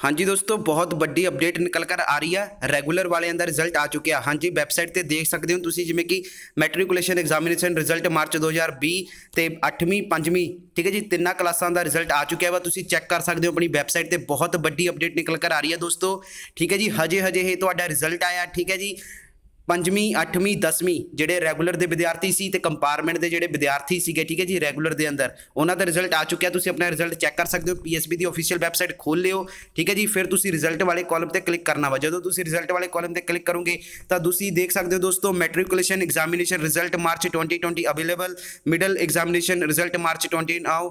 ਹਾਂਜੀ ਦੋਸਤੋ, ਬਹੁਤ ਵੱਡੀ ਅਪਡੇਟ ਨਿਕਲ ਕਰ ਆ ਰਹੀ ਹੈ ਰੈਗੂਲਰ ਵਾਲਿਆਂ ਦਾ ਰਿਜ਼ਲਟ ਆ ਚੁੱਕਿਆ। ਹਾਂਜੀ ਵੈਬਸਾਈਟ ਤੇ ਦੇਖ ਸਕਦੇ ਹੋ ਤੁਸੀਂ, ਜਿਵੇਂ ਕਿ ਮੈਟ੍ਰਿਕੂਲੇਸ਼ਨ ਐਗਜ਼ਾਮੀਨੇਸ਼ਨ ਰਿਜ਼ਲਟ ਮਾਰਚ 2020 ਤੇ 8ਵੀਂ 5ਵੀਂ ਠੀਕ ਹੈ ਜੀ? ਤਿੰਨਾਂ ਕਲਾਸਾਂ ਦਾ ਰਿਜ਼ਲਟ ਆ ਚੁੱਕਿਆ ਵਾ। ਤੁਸੀਂ ਚੈੱਕ ਕਰ ਸਕਦੇ ਹੋ ਆਪਣੀ ਵੈਬਸਾਈਟ ਤੇ ਬਹੁਤ ਵੱਡੀ ਅਪਡੇਟ ਨਿਕਲ ਕਰ ਆ ਰਹੀ ਹੈ ਦੋਸਤੋ। ਠੀਕ ਹੈ ਜੀ? ਹਜੇ ਹਜੇ ਇਹ ਤੁਹਾਡਾ ਰਿਜ਼ਲਟ ਆਇਆ, ਠੀਕ ਹੈ ਜੀ? ਪੰਜਵੀਂ 8ਵੀਂ 10ਵੀਂ ਜਿਹੜੇ ਰੈਗੂਲਰ ਦੇ ਵਿਦਿਆਰਥੀ ਸੀ ਤੇ ਕੰਪਾਰਟਮੈਂਟ ਦੇ ਜਿਹੜੇ ਵਿਦਿਆਰਥੀ ਸੀਗੇ, ਠੀਕ ਹੈ ਜੀ ਰੈਗੂਲਰ ਦੇ ਅੰਦਰ, ਉਹਨਾਂ ਦਾ ਰਿਜ਼ਲਟ ਆ ਚੁੱਕਿਆ। ਤੁਸੀਂ ਆਪਣਾ ਰਿਜ਼ਲਟ ਚੈੱਕ ਕਰ ਸਕਦੇ ਹੋ ਪੀਐਸਬੀ ਦੀ ਅਫੀਸ਼ੀਅਲ ਵੈਬਸਾਈਟ ਖੋਲ ਲਿਓ, ਠੀਕ ਹੈ ਜੀ। ਫਿਰ ਤੁਸੀਂ ਰਿਜ਼ਲਟ ਵਾਲੇ ਕਾਲਮ ਤੇ ਕਲਿੱਕ ਕਰਨਾ ਵਾ। ਜਦੋਂ ਤੁਸੀਂ ਰਿਜ਼ਲਟ ਵਾਲੇ ਕਾਲਮ ਤੇ ਕਲਿੱਕ ਕਰੋਗੇ, ਤਾਂ ਤੁਸੀਂ ਦੇਖ ਸਕਦੇ ਹੋ ਦੋਸਤੋ matriculation examination result March 2020 available middle examination result March 20 now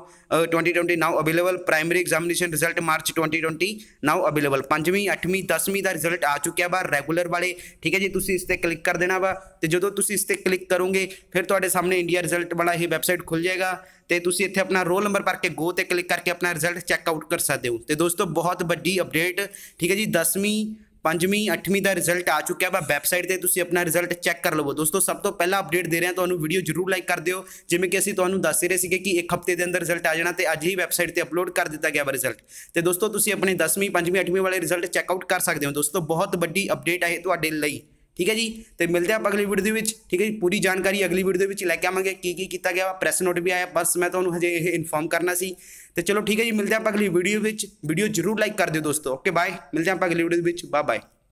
2020 now available primary examination result March 2020 now available ਪੰਜਵੀਂ 8ਵੀਂ 10ਵੀਂ ਦਾ ਰਿਜ਼ਲਟ ਆ ਚੁੱਕਿਆ ਵਾ ਰੈਗੂਲਰ ਵਾਲੇ, ਠੀਕ ਹੈ ਜੀ। ਤੁਸੀਂ ਇਸ ਤੇ ਕਲਿੱਕ ਕਰ ਦੇਣਾ ਵਾ ਤੇ ਜਦੋਂ ਤੁਸੀਂ ਇਸ ਤੇ ਕਲਿੱਕ ਕਰੋਗੇ, ਫਿਰ ਤੁਹਾਡੇ ਸਾਹਮਣੇ ਇੰਡੀਆ ਰਿਜ਼ਲਟ ਵਾਲਾ ਇਹ ਵੈਬਸਾਈਟ ਖੁੱਲ ਜਾਏਗਾ ਤੇ ਤੁਸੀਂ ਇੱਥੇ ਆਪਣਾ ਰੋਲ ਨੰਬਰ ਭਰ ਕੇ ਗੋ ਤੇ ਕਲਿੱਕ ਕਰਕੇ ਆਪਣਾ ਰਿਜ਼ਲਟ ਚੈੱਕ ਆਊਟ ਕਰ ਸਕਦੇ ਹੋ। ਤੇ ਦੋਸਤੋ, ਬਹੁਤ ਵੱਡੀ ਅਪਡੇਟ ਠੀਕ ਹੈ ਜੀ 10ਵੀਂ ਪੰਜਵੀਂ, ਅੱਠਵੀਂ ਦਾ ਰਿਜ਼ਲਟ ਆ ਚੁੱਕਿਆ ਵਾ ਵੈਬਸਾਈਟ ਤੇ, ਤੁਸੀਂ ਆਪਣਾ ਰਿਜ਼ਲਟ ਚੈੱਕ ਕਰ ਲਵੋ। ਦੋਸਤੋ, ਸਭ ਤੋਂ ਪਹਿਲਾਂ ਅਪਡੇਟ ਦੇ ਰਹੇ ਹਾਂ, ਤੁਹਾਨੂੰ ਵੀਡੀਓ ਜਰੂਰ ਲਾਈਕ ਕਰ ਦਿਓ। ਜਿਵੇਂ ਕਿ ਅਸੀਂ ਤੁਹਾਨੂੰ ਦੱਸ ਰਹੇ ਸੀਗੇ ਕਿ ਇੱਕ ਹਫ਼ਤੇ ਦੇ ਅੰਦਰ ਰਿਜ਼ਲਟ ਆ ਜਾਣਾ ਤੇ ਅੱਜ ਹੀ ਵੈਬਸਾਈਟ ਤੇ ਅਪਲੋਡ ਕਰ ਦਿੱਤਾ ਗਿਆ ਵਾ ਰਿਜ਼ਲਟ ਤੇ ਦੋਸਤੋ, ਤੁਸੀਂ ਆਪਣੇ 10ਵੀਂ 5ਵੀਂ 8ਵੀਂ ਵਾਲੇ ਰਿਜ਼ਲਟ ਚੈੱਕ ਆਊਟ ਕਰ ਸਕਦੇ ਹੋ। ਦੋਸਤੋ, ਬਹੁਤ ਵੱਡੀ ਅਪਡੇਟ ਹੈ ਤੁਹਾਡੇ ਲਈ। ਠੀਕ ਹੈ ਜੀ? ਤੇ ਮਿਲਦੇ ਆਪਾਂ ਅਗਲੀ ਵੀਡੀਓ ਦੇ ਵਿੱਚ, ਠੀਕ ਹੈ ਜੀ? ਪੂਰੀ ਜਾਣਕਾਰੀ ਅਗਲੀ ਵੀਡੀਓ ਦੇ ਵਿੱਚ ਲੈ ਕੇ ਆਵਾਂਗੇ, ਕੀ ਕੀ ਕੀਤਾ ਗਿਆ ਪ੍ਰੈਸ ਨੋਟ ਵੀ ਆਇਆ, ਬਸ ਮੈਂ ਤੁਹਾਨੂੰ ਹਜੇ ਇਹ ਇਨਫੋਰਮ ਕਰਨਾ ਸੀ। ਤੇ ਚਲੋ ਠੀਕ ਹੈ ਜੀ, ਮਿਲਦੇ ਆਪਾਂ ਅਗਲੀ ਵੀਡੀਓ ਵਿੱਚ ਵੀਡੀਓ ਜਰੂਰ ਲਾਈਕ ਕਰ ਦਿਓ ਦੋਸਤੋ ਓਕੇ ਬਾਏ ਮਿਲਦੇ ਆਪਾਂ ਅਗਲੀ ਵੀਡੀਓ ਦੇ ਵਿੱਚ ਬਾਏ ਬਾਏ